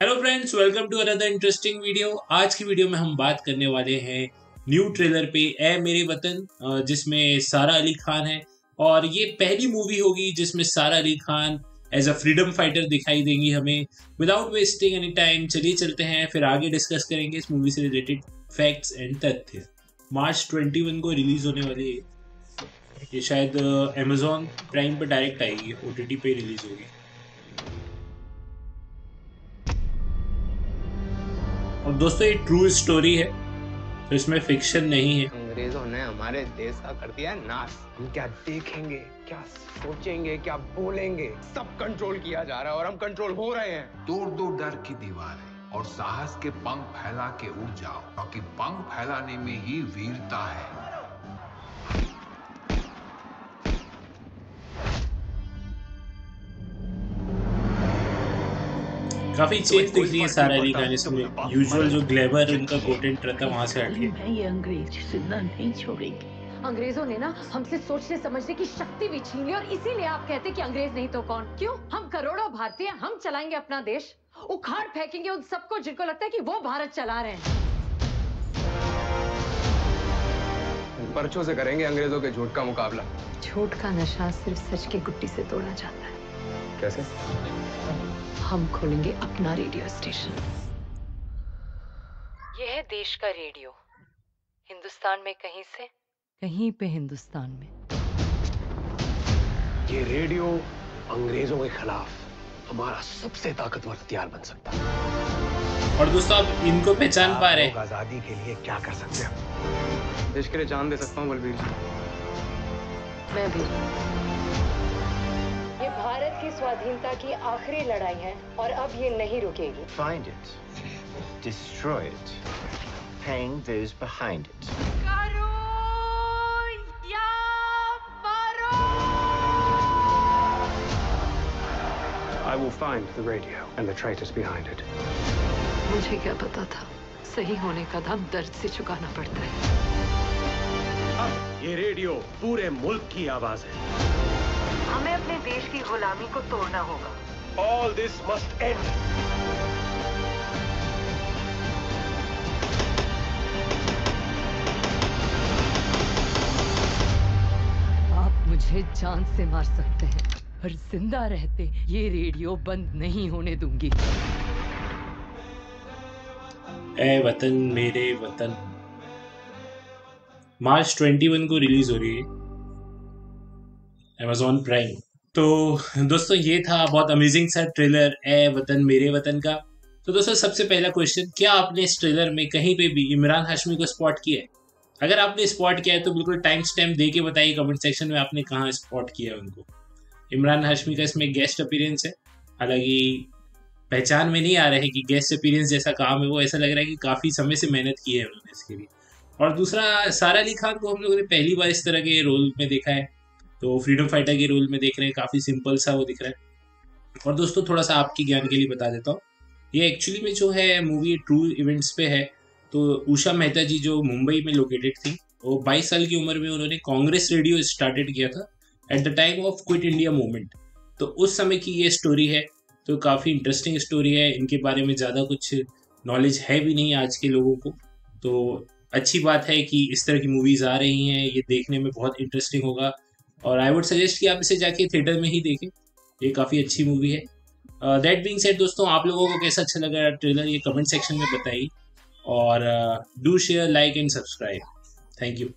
Hello friends welcome to another interesting video आज की video में हम बात करने वाले हैं न्यू ट्रेलर पे, ए मेरे वतन जिसमें सारा अली खान है। और ये पहली मूवी होगी जिसमें Sara Ali Khan as a freedom fighter दिखाई देंगी हमें। विदाउट वेस्टिंग एनी टाइम चलिए चलते हैं, फिर आगे डिस्कस करेंगे इस मूवी से रिलेटेड फैक्ट्स एंड तथ्य। मार्च 21 को रिलीज़ होने वाली है। ये शायद अमेजोन प्राइम पर डायरेक्ट आएगी ओटीटी पे रिलीज़ होगी। और दोस्तों ये ट्रू स्टोरी है तो इसमें फिक्शन नहीं है। अंग्रेज़ों ने हमारे देश का कर दिया नाश। हम क्या देखेंगे क्या सोचेंगे क्या बोलेंगे? सब कंट्रोल किया जा रहा है और हम कंट्रोल हो रहे हैं। दूर दूर डर की दीवार है और साहस के पंख फैला के उड़ जाओ क्योंकि पंख फैलाने में ही वीरता है। काफ़ी चेंज दिख रही है सारा अली खान इसमें। यूजुअल जो ग्लेबर उनका कोटेंट रहता है वहाँ से हटके। मैं ये अंग्रेज़ ज़िंदा नहीं छोड़ेगी। अंग्रेज़ों ने ना हमसे सोचने समझने की शक्ति भी छीन ली और इसीलिए आप कहते कि अंग्रेज़ नहीं तो कौन? क्यों? हम करोड़ों भारतीय हम चलाएँगे अपना देश। उखाड़ फेंकेंगे उन सबको जिनको लगता है कि वो भारत चला रहे हैं। पर्चों से करेंगे अंग्रेज़ों के झूठ का मुकाबला। झूठ का नशा सिर्फ़ सच की गुट्टी से तोड़ा जाता है। कैसे? हम खोलेंगे अपना रेडियो स्टेशन यह है देश का रेडियो हिंदुस्तान में कहीं से? कहीं पे हिंदुस्तान में. ये रेडियो अंग्रेज़ों के खिलाफ हमारा सबसे ताकतवर हथियार बन सकता है। और दोस्तों आप इनको पहचान पा रहे हैं। आज़ादी के लिए क्या कर सकते हैं? देश के लिए जान दे सकता हूँ बलबीर जी। मैं भी। भारत की स्वाधीनता की आखिरी लड़ाई है और अब ये नहीं रुकेगी Find it, destroy it, hang those behind it. I will find the radio and the traitors behind it. मुझे क्या पता था सही होने का दाम दर्द से चुकाना पड़ता है अब ये रेडियो पूरे मुल्क की आवाज़ है हमें अपने देश की गुलामी को तोड़ना होगा। ऑल दिस मस्ट एंड आप मुझे जान से मार सकते हैं पर ज़िंदा रहते ये रेडियो बंद नहीं होने दूँगी। ए वतन मेरे वतन। मार्च 21 को रिलीज़ हो रही है। अमेजोन प्राइम तो दोस्तों, ये था बहुत अमेजिंग सा ट्रेलर ए वतन, मेरे वतन का। तो दोस्तों, सबसे पहला क्वेश्चन क्या आपने इस ट्रेलर में कहीं पे भी इमरान हाशमी को स्पॉट किया है? अगर आपने स्पॉट किया है तो बिल्कुल टाइम स्टैम्प दे के बताइए कमेंट सेक्शन में आपने कहाँ स्पॉट किया है उनको। इमरान हाशमी का इसमें गेस्ट अपीयरेंस है। हालाँकि पहचान में नहीं आ रहा है कि गेस्ट अपीयरेंस जैसा काम है, वो ऐसा लग रहा है कि काफ़ी समय से मेहनत की है उन्होंने इसके लिए। और दूसरा, सारा अली खान को हम लोगों ने पहली बार इस तरह के रोल में देखा है। तो फ्रीडम फाइटर के रोल में देख रहे हैं, काफ़ी सिंपल सा वो दिख रहा है। और दोस्तों, थोड़ा सा आपके ज्ञान के लिए बता देता हूँ। ये एक्चुअली में जो है मूवी ट्रू इवेंट्स पे है। तो उषा मेहता जी जो मुंबई में लोकेटेड थी, वो 22 साल की उम्र में उन्होंने कांग्रेस रेडियो स्टार्टेड किया था at the time of quit India movement तो उस समय की ये स्टोरी है तो काफ़ी इंटरेस्टिंग स्टोरी है। इनके बारे में ज़्यादा कुछ नॉलेज है भी नहीं आज के लोगों को। तो अच्छी बात है कि इस तरह की मूवीज़ आ रही हैं, ये देखने में बहुत इंटरेस्टिंग होगा। और आई वुड सजेस्ट कि आप इसे जाके थिएटर में ही देखें। ये काफ़ी अच्छी मूवी है। दैट बींग सेड दोस्तों, आप लोगों को कैसा अच्छा लगा ट्रेलर ये कमेंट सेक्शन में बताइए। और do share like and subscribe thank you